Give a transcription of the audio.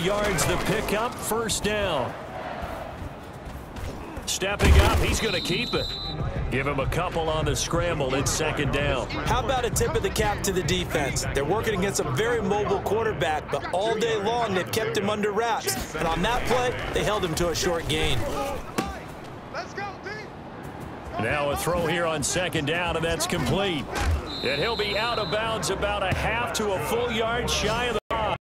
yards the pickup, first down. Stepping up, he's going to keep it. Give him a couple on the scramble. It's second down. How about a tip of the cap to the defense? They're working against a very mobile quarterback, but all day long they've kept him under wraps. And on that play, they held him to a short gain. Now a throw here on second down, and that's complete. And he'll be out of bounds about a half to a full yard shy of the